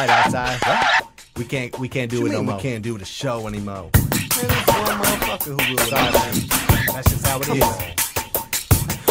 Fight outside. We can't. We can't do What it no more. we can't do the show anymore. Man, there's one motherfucker who will. Sorry, man. That's just how it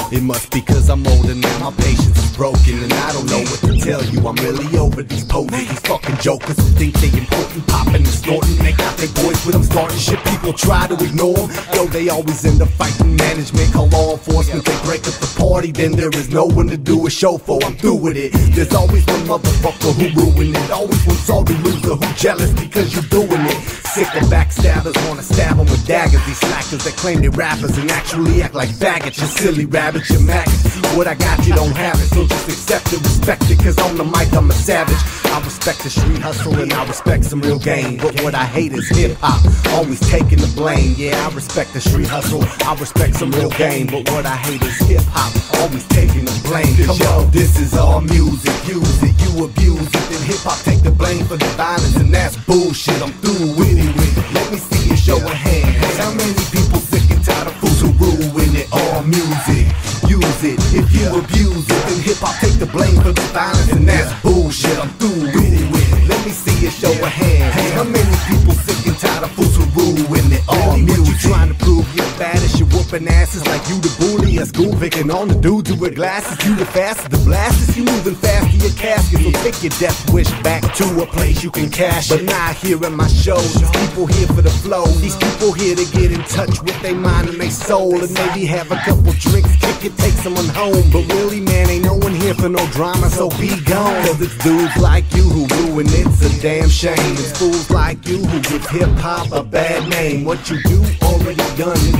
is. It must be cause I'm older now, my patience broken And I don't know what to tell you, I'm really over these poses These fucking jokers who think they important, popping and snorting. They got their boys with them starting shit, people try to ignore them Yo, they always end up fighting management, call law enforcement They break up the party, then there is no one to do a show for. I'm through with it, there's always one motherfucker who ruin it. Always one sorry loser who jealous because you're doing it Sick of backstabbers, wanna stab them with daggers. These slackers that claim they rappers and actually act like faggots. You silly rabbits, you maggots. What I got, you don't have it So just accept it, respect it Cause on the mic I'm a savage. I respect the street hustle and I respect some real game. But what I hate is hip-hop Always taking the blame. Yeah, I respect the street hustle I respect some real game. But what I hate is hip-hop Always taking the blame. Come on, this is all music Use it, you abuse it Then hip-hop take the blame for the violence And that's bullshit I'm through with it Let me see you show a hand. How many people sick and tired of fools who ruin it? All music, use it. If you abuse it Then hip-hop take the blame for the violence And that's bullshit I'm through with it Let me see you show a hand. How many people sick and tired of fools who ruin it? All music What you trying to whooping asses like you the bully at school Picking on the dudes who wear glasses. You the fastest, the blastest. You moving fast to your casket. So take your death wish back to a place you can cash. It But not here in my show. These people here for the flow. These people here to get in touch with their mind and their soul. And maybe have a couple drinks Kick it, take someone home. But really man, ain't no one here for no drama So be gone. Cause it's dudes like you who ruin it. It's a damn shame. It's fools like you who give hip-hop a bad name. What you do already done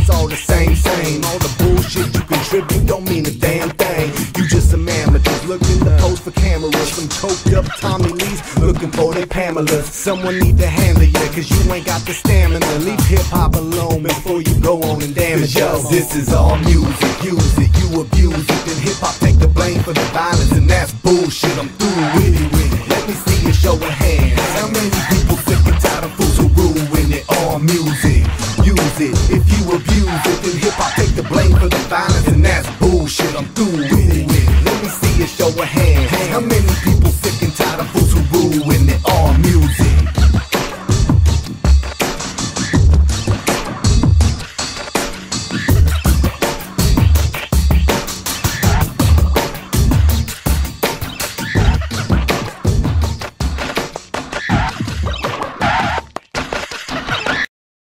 looking to post for cameras. Some coked up Tommy Lee's looking for their Pamela's Someone need to handle you cause you ain't got the stamina. Leave hip-hop alone before you go on and damage yo This is all music, use it, you abuse it. Then hip-hop take the blame for the violence and that's bullshit. I'm through with it, with it. Let me see you show a hand. How many people sick and tired of fools who ruin it? All music, use it. If you abuse it, then hip-hop take the blame for the violence and that's bullshit. I'm through with it, show a hand How many people